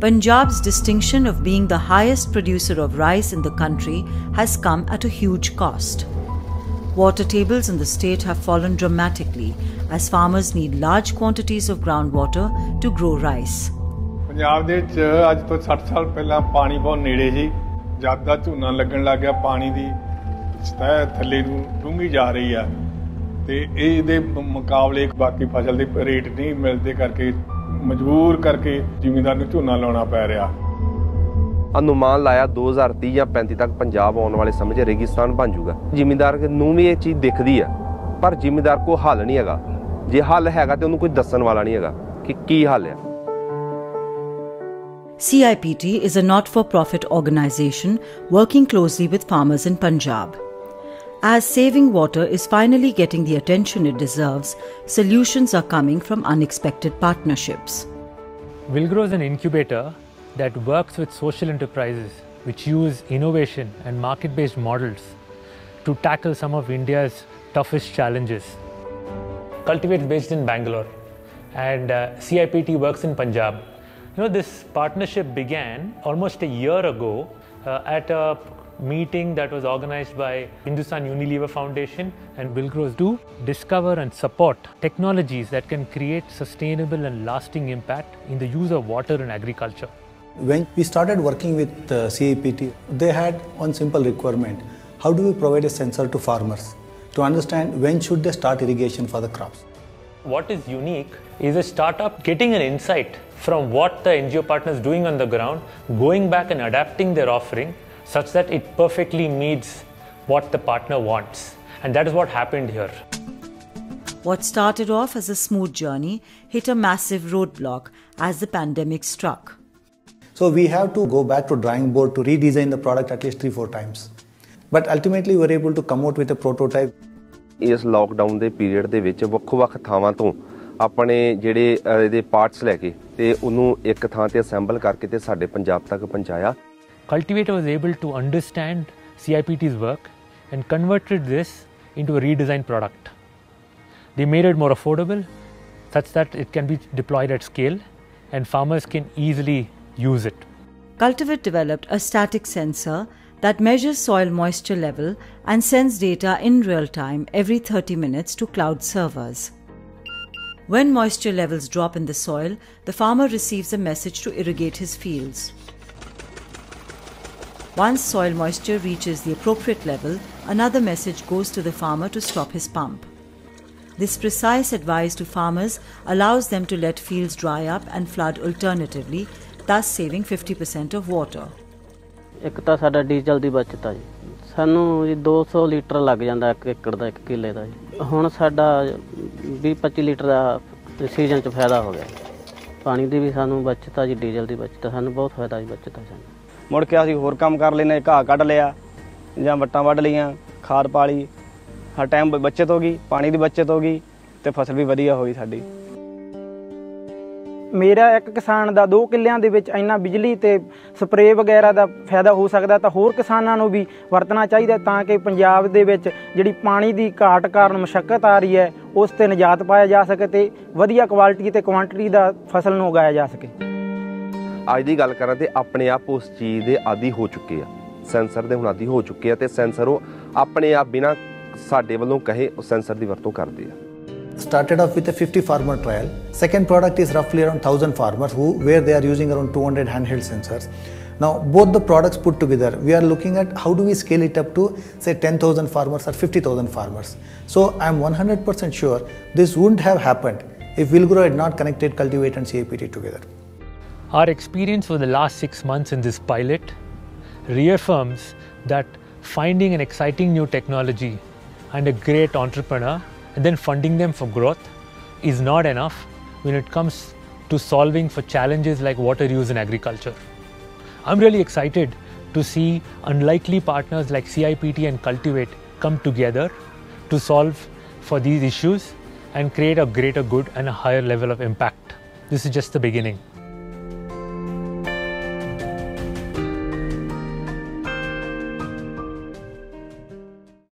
Punjab's distinction of being the highest producer of rice in the country has come at a huge cost. Water tables in the state have fallen dramatically as farmers need large quantities of groundwater to grow rice. Punjab ਦੇ ਵਿੱਚ ਅੱਜ ਤੋਂ 60 ਸਾਲ ਪਹਿਲਾਂ ਪਾਣੀ ਬਹੁਤ ਨੇੜੇ ਸੀ ਜਦ ਦਾ ਝੋਨਾ ਲੱਗਣ ਲੱਗ ਗਿਆ ਪਾਣੀ ਦੀ ਸਤਹ ਥੱਲੇ ਨੂੰ ਡੂੰਘੀ ਜਾ ਰਹੀ ਆ ਤੇ ਇਹ ਇਹਦੇ ਮ- ਮੁਕਾਬਲੇ ਬਾਕੀ ਫਸਲ ਦੇ ਰੇਟ ਨਹੀਂ ਮਿਲਦੇ ਕਰਕੇ ਮਜਬੂਰ ਕਰਕੇ ਜ਼ਿਮੀਂਦਾਰ ਨੂੰ ਝੋਨਾ ਲਾਉਣਾ ਪੈ ਰਿਹਾ। ਅਨੁਮਾਨ ਲਾਇਆ 2030 ਜਾਂ 35 ਤੱਕ ਪੰਜਾਬ ਆਉਣ ਵਾਲੇ ਸਮੇਂ 'ਚ ਰੇਗਿਸਤਾਨ ਬਣ ਜਾਊਗਾ। ਜ਼ਿਮੀਂਦਾਰ ਨੂੰ ਵੀ ਇਹ ਚੀਜ਼ ਦਿਖਦੀ ਆ ਪਰ ਜ਼ਿਮੀਂਦਾਰ ਕੋ ਹੱਲ ਨਹੀਂ ਹੈਗਾ। ਜੇ ਹੱਲ ਹੈਗਾ ਤੇ ਉਹਨੂੰ ਕੋਈ ਦੱਸਣ ਵਾਲਾ ਨਹੀਂ ਹੈਗਾ ਕਿ ਕੀ ਹੱਲ ਆ। CIPT is a not for profit organization working closely with farmers in Punjab. As saving water is finally getting the attention it deserves, solutions are coming from unexpected partnerships. Villgro is an incubator that works with social enterprises which use innovation and market based models to tackle some of India's toughest challenges. CultYvate is based in Bangalore and uh, CIPT works in Punjab. You know, this partnership began almost a year ago uh, at a meeting that was organized by Hindustan Unilever Foundation and Villgro to discover and support technologies that can create sustainable and lasting impact in the use of water in agriculture. When we started working with uh, CIPT, they had one simple requirement. How do we provide a sensor to farmers to understand when should they start irrigation for the crops? What is unique is a startup getting an insight from what the NGO partner is doing on the ground, going back and adapting their offering such that it perfectly meets what the partner wants. And that is what happened here. What started off as a smooth journey hit a massive roadblock as the pandemic struck. So we have to go back to drawing board to redesign the product at least three, four times. But ultimately, we were able to come out with a prototype. ਇਸ lockdown ਦੇ period ਦੇ ਵਿੱਚ ਵੱਖ-ਵੱਖ ਥਾਵਾਂ ਤੋਂ ਆਪਣੇ ਜਿਹੜੇ ਅਹ, ਇਹਦੇ ਪਾਰਟਸ ਲੈ ਕੇ ਤੇ ਉਹਨੂੰ ਇੱਕ ਥਾਂ ਤੇ ਅਸੈਂਬਲ ਕਰਕੇ ਤੇ ਸਾਡੇ ਪੰਜਾਬ ਤੱਕ ਪਹੁੰਚਾਇਆ Cultivator was able to understand CIPT's work and converted this into a redesigned product. They made it more affordable such that it can be deployed at scale and farmers can easily use it. CultYvate developed a static sensor that measures soil moisture level and sends data in real time every 30 minutes to cloud servers. When moisture levels drop in the soil, the farmer receives a message to irrigate his fields. Once soil moisture reaches the appropriate level, another message goes to the farmer to stop his pump. This precise advice to farmers allows them to let fields dry up and flood alternatively, thus saving 50% of water. ਇੱਕ ਤਾਂ ਸਾਡਾ diesel ਦੀ ਬਚਤ ਆ ਜੀ ਸਾਨੂੰ ਜੀ 200 litre ਲੱਗ ਜਾਂਦਾ ਇੱਕ ਏਕੜ ਦਾ ਇੱਕ ਕਿੱਲੇ ਦਾ ਜੀ ਹੁਣ ਸਾਡਾ 20 25 ਲੀਟਰ ਦਾ ਸੀਜ਼ਨ 'ਚ ਫਾਇਦਾ ਹੋ ਗਿਆ ਪਾਣੀ ਦੀ ਵੀ ਸਾਨੂੰ ਬਚਤ ਆ ਜੀ ਡੀਜ਼ਲ ਦੀ ਬਚਤ ਆ, ਸਾਨੂੰ ਬਹੁਤ ਫਾਇਦਾ ਜੀ ਬਚਤ ਆ ਸਾਨੂੰ ਮੁੜ ਕੇ ਅਸੀਂ ਹੋਰ ਕੰਮ ਕਰ ਲੈਨੇ, ਘਾਹ ਕੱਢ ਲਿਆ, ਜਾਂ ਵੱਟਾਂ ਵੱਢ ਲਈਆਂ, ਖਾਦ ਪਾ ਲਈ। ਹਰ ਟਾਈਮ ਬ- ਬੱਚਤ ਹੋ ਗਈ, ਪਾਣੀ ਦੀ ਬੱਚਤ ਹੋ ਗਈ, ਤੇ ਫਸਲ ਵੀ ਵਧੀਆ ਹੋਈ ਸਾਡੀ। ਮੇਰਾ ਇੱਕ ਕਿਸਾਨ ਦਾ 2 ਕਿੱਲਿਆਂ ਦੇ ਵਿੱਚ ਇੰਨਾ ਬਿਜਲੀ ਤੇ ਸਪਰੇਅ ਵਗੈਰਾ ਦਾ ਫਾਇਦਾ ਹੋ ਸਕਦਾ, ਤਾਂ ਹੋਰ ਕਿਸਾਨਾਂ ਨੂੰ ਵੀ ਵਰਤਣਾ ਚਾਹੀਦਾ ਤਾਂ ਕਿ ਪੰਜਾਬ ਦੇ ਵਿੱਚ ਜਿਹੜੀ ਪਾਣੀ ਦੀ ਘਾਟ ਕਾਰਨ ਮੁਸ਼ਕਲ ਆ ਰਹੀ ਹੈ, ਉਸ ਤੇ ਨਿਜਾਤ ਪਾਇਆ ਜਾ ਸਕੇ ਤੇ ਵਧੀਆ ਕੁਆਲਿਟੀ ਤੇ ਕੁਆਂਟੀਟੀ ਦਾ ਫਸਲ ਨੂੰ ਉਗਾਇਆ ਜਾ ਸਕੇ। ਅੱਜ ਦੀ ਗੱਲ ਕਰਾਂ ਤੇ ਆਪਣੇ ਆਪ ਉਸ ਚੀਜ਼ ਦੇ ਆਦੀ ਹੋ ਚੁੱਕੇ ਆ ਸੈਂਸਰ ਦੇ ਹੁਣ ਆਦੀ ਹੋ ਚੁੱਕੇ ਆ ਤੇ ਸੈਂਸਰ ਉਹ ਆਪਣੇ ਆਪ ਬਿਨਾ ਸਾਡੇ ਵੱਲੋਂ ਕਹੇ ਉਹ ਸੈਂਸਰ ਦੀ ਵਰਤੋਂ ਕਰਦੇ ਆ Started off with a 50 farmer trial. Second product is roughly around 1000 farmers who where they are using around 200 handheld sensors. Now both the products put together, we are looking at how do we scale it up to say 10,000 farmers or 50,000 farmers. So I'm 100% sure this wouldn't have happened if Wilgrow had not connected Cultivate and CAPT together. Our experience for the last six months in this pilot reaffirms that finding an exciting new technology and a great entrepreneur and then funding them for growth is not enough when it comes to solving for challenges like water use in agriculture. I'm really excited to see unlikely partners like CIPT and CultYvate come together to solve for these issues and create a greater good and a higher level of impact. This is just the beginning.